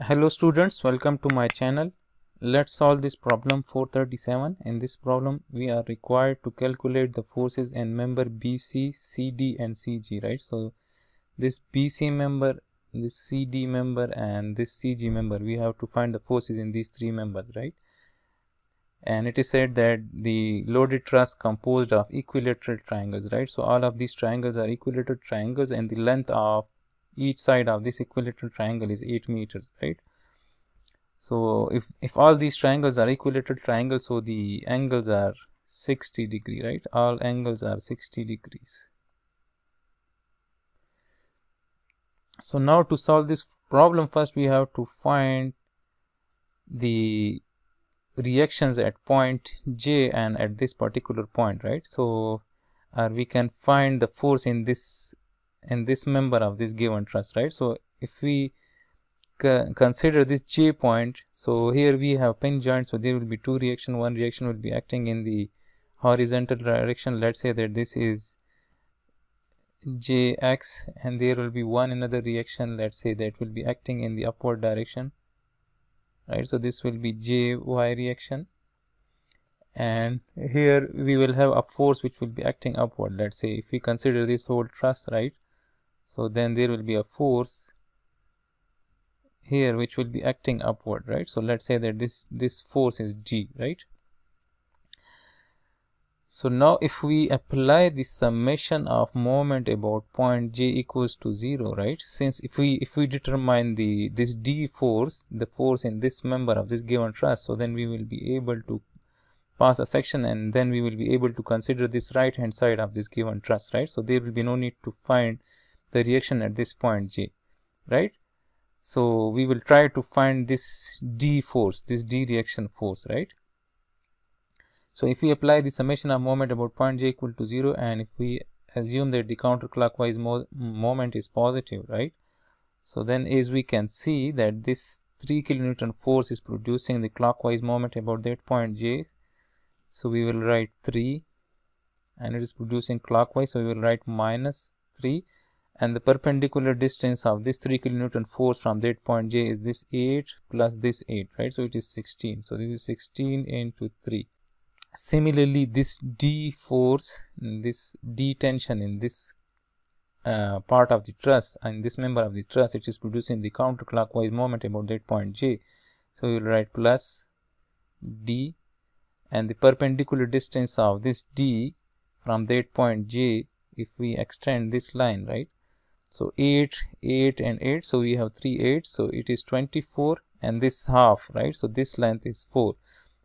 Hello students, welcome to my channel. Let's solve this problem 437. In this problem, we are required to calculate the forces in member BC, CD and CG, right? So, this BC member, this CD member and this CG member, we have to find the forces in these three members, right? And it is said that the loaded truss composed of equilateral triangles, right? So, all of these triangles are equilateral triangles and the length of each side of this equilateral triangle is 8 meters right? So if if all these triangles are equilateral triangles so the angles are 60 degree right? All angles are 60 degrees. So now to solve this problem first we have to find the reactions at point j and at this particular point right? So uh, we can find the force in this in this member of this given truss right? So if we consider this j point so here we have pin joint so there will be two reaction. One reaction will be acting in the horizontal direction. Let's say that this is jx and there will be one another reaction. Let's say that will be acting in the upward direction right? So this will be jy reaction. And here we will have a force which will be acting upward. Let's say if we consider this whole truss right so then there will be a force here which will be acting upward right? So let's say that this this force is g right? So now if we apply the summation of moment about point j equals to 0 right? Since if we if we determine the this d force the force in this member of this given truss so then we will be able to pass a section and then we will be able to consider this right hand side of this given truss right? So there will be no need to find the reaction at this point j right? So we will try to find this d force this d reaction force right? So if we apply the summation of moment about point j equal to 0 and if we assume that the counterclockwise mo moment is positive right? So then as we can see that this 3 kilonewton force is producing the clockwise moment about that point j. So we will write 3 and it is producing clockwise so we will write minus 3 and the perpendicular distance of this 3 kilonewton force from that point j is this 8 plus this 8 right? So it is 16 so this is 16 into 3 similarly this d force this d tension in this uh, part of the truss and this member of the truss it is producing the counterclockwise moment about that point j. So we will write plus d. And the perpendicular distance of this d from that point j if we extend this line right so 8 8 and 8 so we have 3 8 so it is 24 and this half right? So this length is 4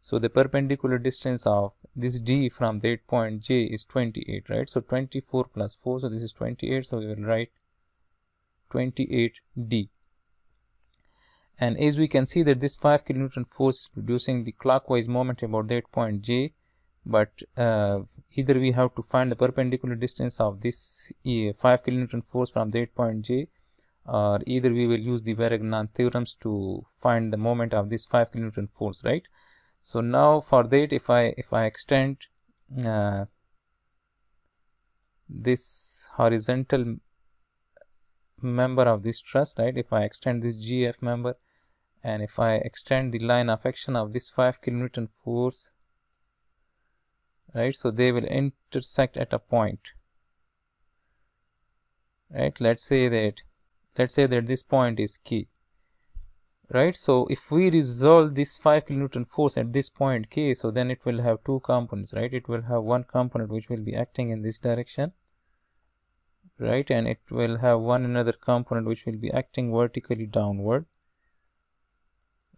so the perpendicular distance of this d from that point j is 28 right? So 24 plus 4 so this is 28 so we will write 28d and as we can see that this 5 kilonewton force is producing the clockwise moment about that point j but uh, either we have to find the perpendicular distance of this 5 kilonewton force from that point j or either we will use the Varignon theorems to find the moment of this 5 kilonewton force right? So now for that if i if i extend uh, this horizontal member of this truss right? If i extend this gf member and if i extend the line of action of this 5 kilonewton force right? So they will intersect at a point right? Let's say that let's say that this point is k right? So if we resolve this 5 kilonewton force at this point k so then it will have two components right? It will have one component which will be acting in this direction right? And it will have one another component which will be acting vertically downward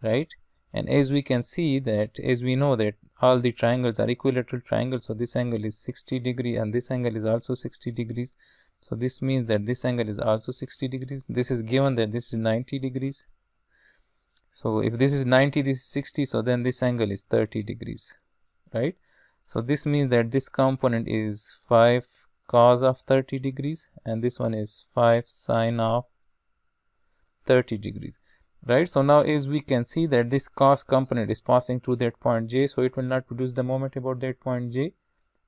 right and as we can see that as we know that all the triangles are equilateral triangles so this angle is 60 degree and this angle is also 60 degrees. So this means that this angle is also 60 degrees. This is given that this is 90 degrees. So if this is 90 this is 60 so then this angle is 30 degrees right? So this means that this component is 5 cos of 30 degrees and this one is 5 sine of 30 degrees right? So now as we can see that this cos component is passing through that point j so it will not produce the moment about that point j.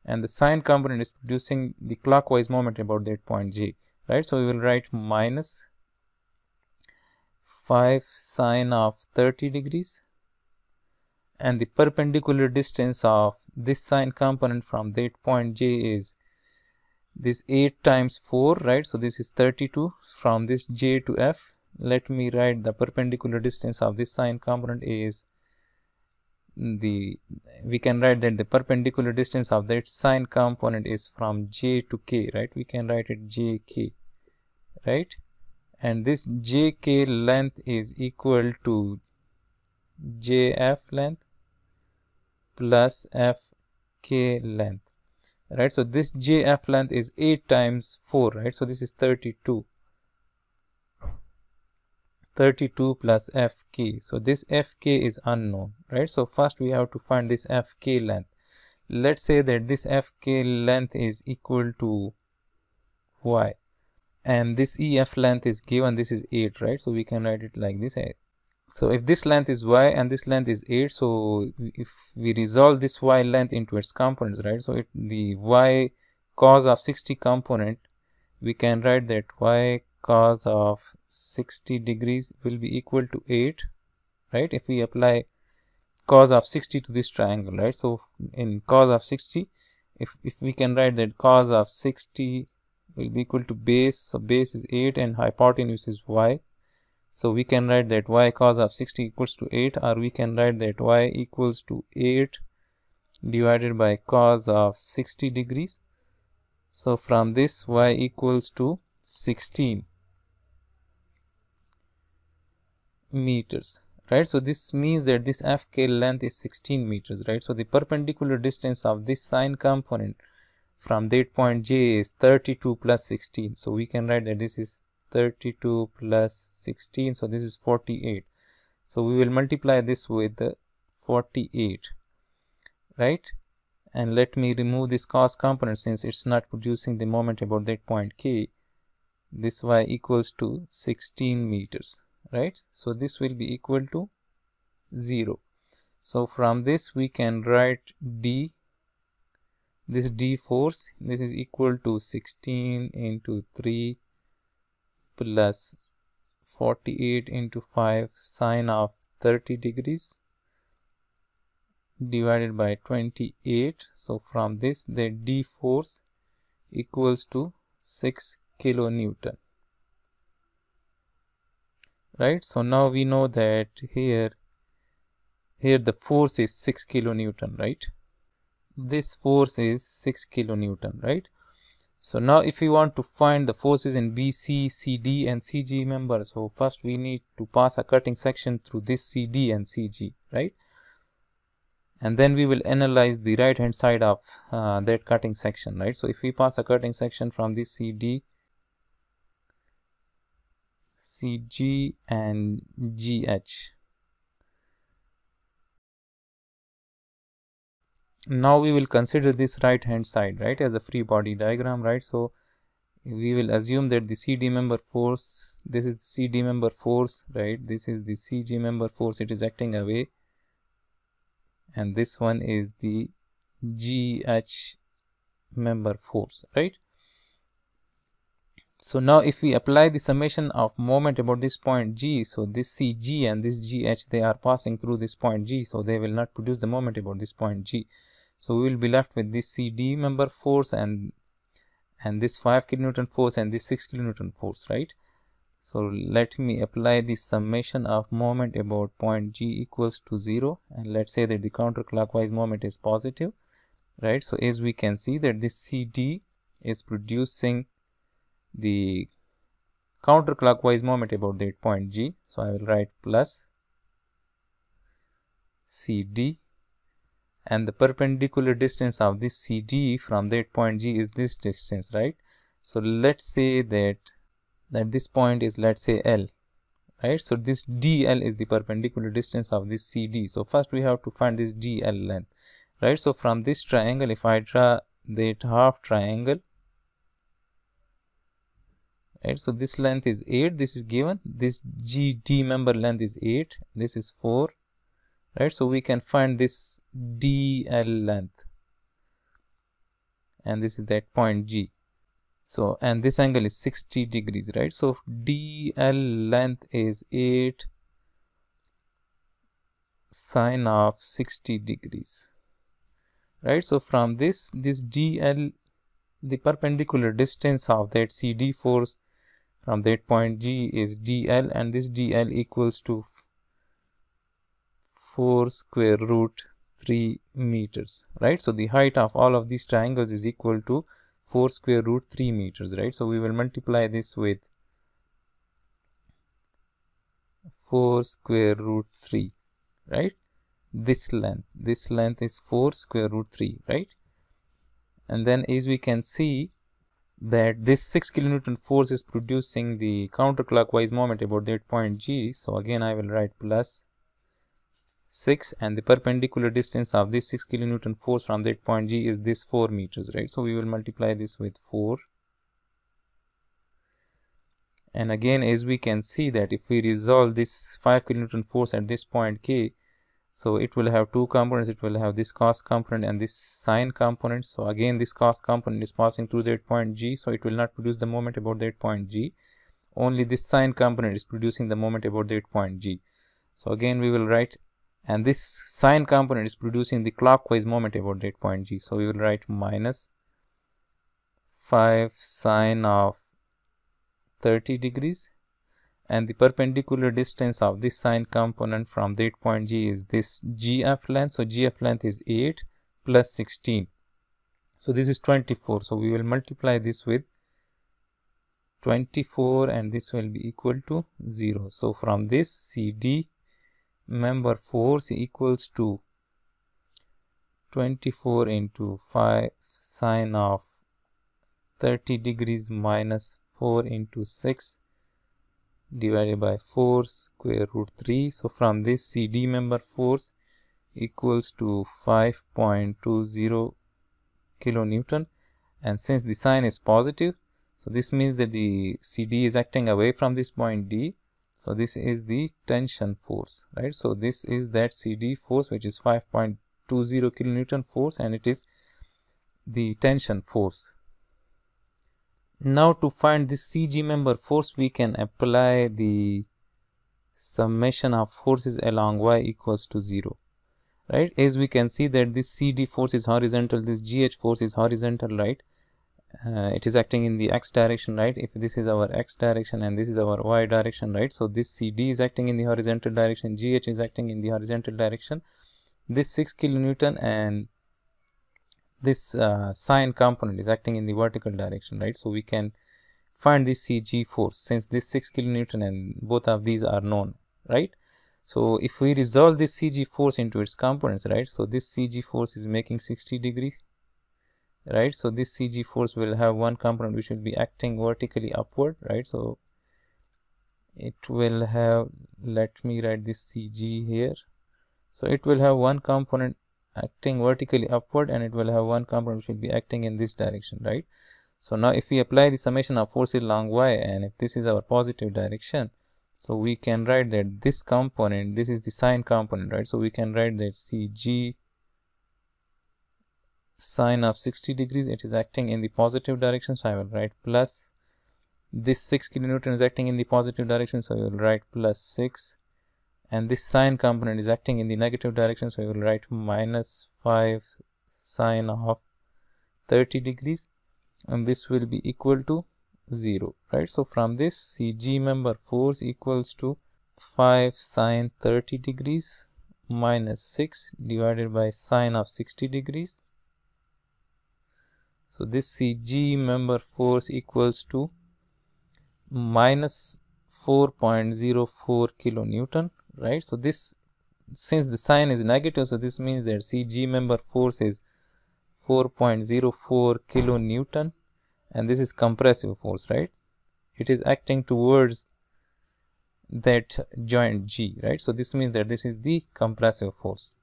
And the sine component is producing the clockwise moment about that point j. Right? So we will write minus 5 sine of 30 degrees. And the perpendicular distance of this sine component from that point j is this 8 times 4 right? So this is 32 from this j to f let me write the perpendicular distance of this sine component is the we can write that the perpendicular distance of that sine component is from j to k right? We can write it jk right? And this jk length is equal to jf length plus fk length right? So this jf length is 8 times 4 right? So this is 32 32 plus fk so this fk is unknown right? So first we have to find this fk length. Let's say that this fk length is equal to y and this ef length is given this is 8 right? So we can write it like this so if this length is y and this length is 8 so if we resolve this y length into its components right? So it the y cos of 60 component we can write that y cos of 60 degrees will be equal to 8 right? If we apply cos of 60 to this triangle right? So in cos of 60 if, if we can write that cos of 60 will be equal to base so base is 8 and hypotenuse is y. So we can write that y cos of 60 equals to 8 or we can write that y equals to 8 divided by cos of 60 degrees. So from this y equals to 16 meters right? So this means that this fk length is 16 meters right? So the perpendicular distance of this sine component from that point j is 32 plus 16 so we can write that this is 32 plus 16 so this is 48 so we will multiply this with 48 right? And let me remove this cos component since it's not producing the moment about that point k. This y equals to 16 meters right? So this will be equal to 0 so from this we can write d this d force this is equal to 16 into 3 plus 48 into 5 sine of 30 degrees divided by 28 so from this the d force equals to 6 kilonewton right? So now we know that here here the force is 6 kilonewton right? This force is 6 kilonewton right? So now if we want to find the forces in BC, CD and CG member so first we need to pass a cutting section through this CD and CG right? And then we will analyze the right hand side of uh, that cutting section right? So if we pass a cutting section from this CD CG and GH. Now we will consider this right hand side right as a free body diagram right. So we will assume that the CD member force this is the CD member force right this is the CG member force it is acting away and this one is the GH member force right so now if we apply the summation of moment about this point G, so this CG and this GH, they are passing through this point G, so they will not produce the moment about this point G. So we will be left with this CD member force and and this 5 kilonewton force and this 6 kilonewton force, right? So let me apply the summation of moment about point G equals to 0 and let's say that the counterclockwise moment is positive, right? So as we can see that this CD is producing the counterclockwise moment about that point G. So I will write plus CD and the perpendicular distance of this CD from that point G is this distance, right? So let's say that that this point is let's say L, right? So this DL is the perpendicular distance of this CD. So first we have to find this DL length, right? So from this triangle, if I draw that half triangle, right? So this length is 8 this is given. This gd member length is 8 this is 4 right? So we can find this dl length. And this is that point g. So and this angle is 60 degrees right? So dl length is 8 sine of 60 degrees right? So from this this dl the perpendicular distance of that cd force from that point g is dl and this dl equals to 4 square root 3 meters right? So the height of all of these triangles is equal to 4 square root 3 meters right? So we will multiply this with 4 square root 3 right? This length this length is 4 square root 3 right? And then as we can see that this 6 kilonewton force is producing the counterclockwise moment about that point g. So again i will write plus 6 and the perpendicular distance of this 6 kilonewton force from that point g is this 4 meters right? So we will multiply this with 4 and again as we can see that if we resolve this 5 kilonewton force at this point k so it will have two components. It will have this cos component and this sine component. So again this cos component is passing through that point g. So it will not produce the moment about that point g. Only this sine component is producing the moment about that point g. So again we will write and this sine component is producing the clockwise moment about that point g. So we will write minus 5 sine of 30 degrees and the perpendicular distance of this sine component from that point G is this GF length. So, GF length is 8 plus 16. So, this is 24. So, we will multiply this with 24 and this will be equal to 0. So, from this CD member force equals to 24 into 5 sine of 30 degrees minus 4 into 6 divided by 4 square root 3 so from this cd member force equals to 5.20 kilonewton. And since the sign is positive so this means that the cd is acting away from this point d. So this is the tension force right? So this is that cd force which is 5.20 kilonewton force and it is the tension force now to find this CG member force we can apply the summation of forces along y equals to 0 right? As we can see that this CD force is horizontal this GH force is horizontal right? Uh, it is acting in the x direction right? If this is our x direction and this is our y direction right? So this CD is acting in the horizontal direction GH is acting in the horizontal direction. This 6 kilonewton and this uh, sine component is acting in the vertical direction right? So we can find this cg force since this 6 kilonewton and both of these are known right? So if we resolve this cg force into its components right? So this cg force is making 60 degrees right? So this cg force will have one component which will be acting vertically upward right? So it will have let me write this cg here. So it will have one component acting vertically upward and it will have one component which will be acting in this direction right? So now if we apply the summation of forces along y and if this is our positive direction so we can write that this component this is the sine component right? So we can write that cg sine of 60 degrees it is acting in the positive direction so i will write plus this 6 kilonewton is acting in the positive direction so i will write plus 6 and this sine component is acting in the negative direction so we will write minus 5 sine of 30 degrees and this will be equal to 0 right? So from this cg member force equals to 5 sine 30 degrees minus 6 divided by sine of 60 degrees. So this cg member force equals to minus 4.04 kilonewton right? So this since the sign is negative so this means that cg member force is 4.04 kilonewton and this is compressive force right? It is acting towards that joint g right? So this means that this is the compressive force.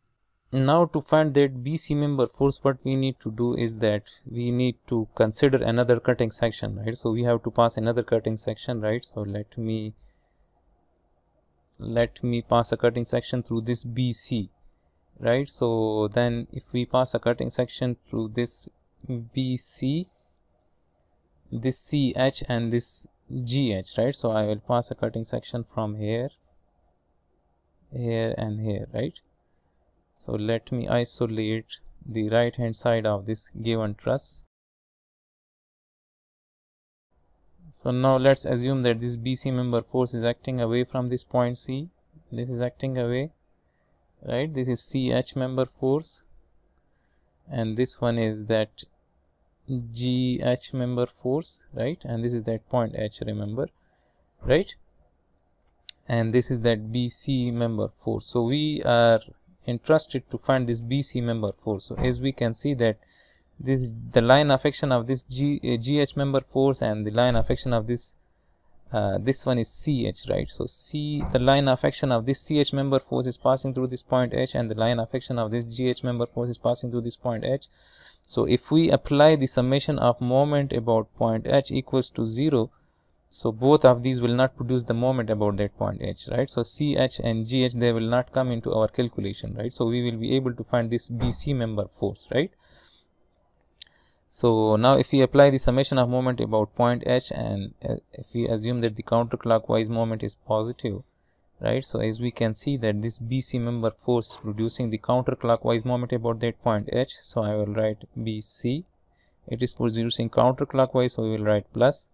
Now to find that bc member force what we need to do is that we need to consider another cutting section right? So we have to pass another cutting section right? So let me let me pass a cutting section through this BC right? So then if we pass a cutting section through this BC this ch and this gh right? So i will pass a cutting section from here here and here right? So let me isolate the right hand side of this given truss so now let's assume that this bc member force is acting away from this point c. This is acting away right? This is ch member force. And this one is that gh member force right? And this is that point h remember right? And this is that bc member force. So we are interested to find this bc member force. So as we can see that this the line of action of this G, uh, gh member force and the line of action of this uh, this one is ch right? So c the line of action of this ch member force is passing through this point h and the line of action of this gh member force is passing through this point h. So if we apply the summation of moment about point h equals to 0 so both of these will not produce the moment about that point h right? So ch and gh they will not come into our calculation right? So we will be able to find this bc member force right so now if we apply the summation of moment about point h and uh, if we assume that the counterclockwise moment is positive right? So as we can see that this bc member force is producing the counterclockwise moment about that point h. So i will write bc it is producing counterclockwise so we will write plus.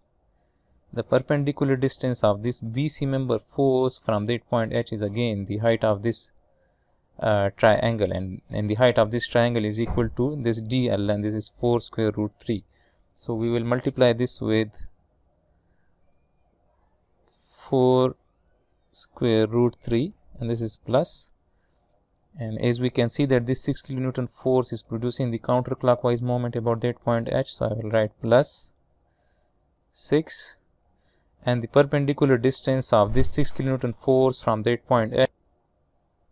The perpendicular distance of this bc member force from that point h is again the height of this uh, triangle. And, and the height of this triangle is equal to this dl and this is 4 square root 3 so we will multiply this with 4 square root 3 and this is plus. And as we can see that this 6 kilonewton force is producing the counterclockwise moment about that point h so i will write plus 6 and the perpendicular distance of this 6 kilonewton force from that point h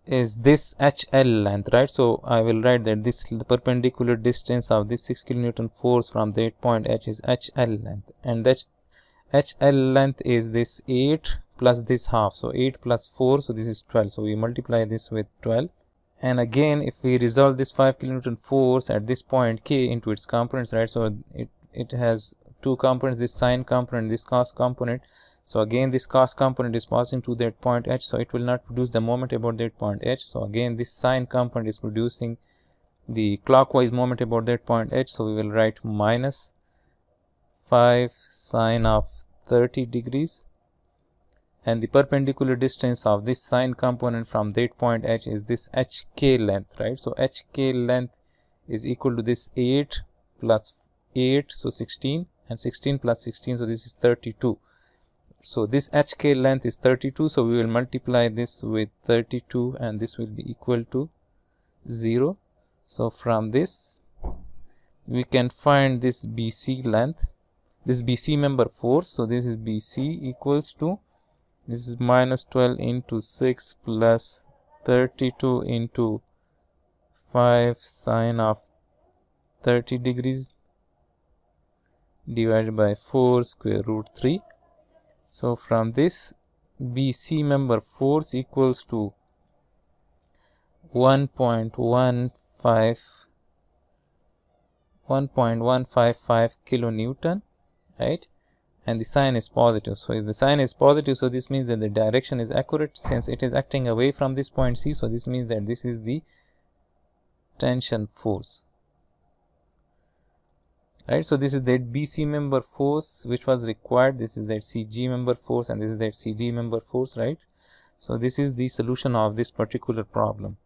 is this HL length, right? So I will write that this the perpendicular distance of this 6 kilonewton force from that point H is HL length, and that HL length is this 8 plus this half. So 8 plus 4, so this is 12. So we multiply this with 12. And again, if we resolve this 5 kilonewton force at this point K into its components, right? So it it has two components, this sine component, this cos component. So again this cos component is passing to that point h so it will not produce the moment about that point h. So again this sine component is producing the clockwise moment about that point h. So we will write minus 5 sine of 30 degrees and the perpendicular distance of this sine component from that point h is this hk length right. So hk length is equal to this 8 plus 8 so 16 and 16 plus 16 so this is 32 so this hk length is 32 so we will multiply this with 32 and this will be equal to 0 so from this we can find this bc length. This bc member 4 so this is bc equals to this is minus 12 into 6 plus 32 into 5 sine of 30 degrees divided by 4 square root 3 so from this BC member force equals to 1.15 1.155 kilonewton right? And the sign is positive. So if the sign is positive so this means that the direction is accurate since it is acting away from this point c. So this means that this is the tension force right? So this is that bc member force which was required. This is that cg member force and this is that cd member force right? So this is the solution of this particular problem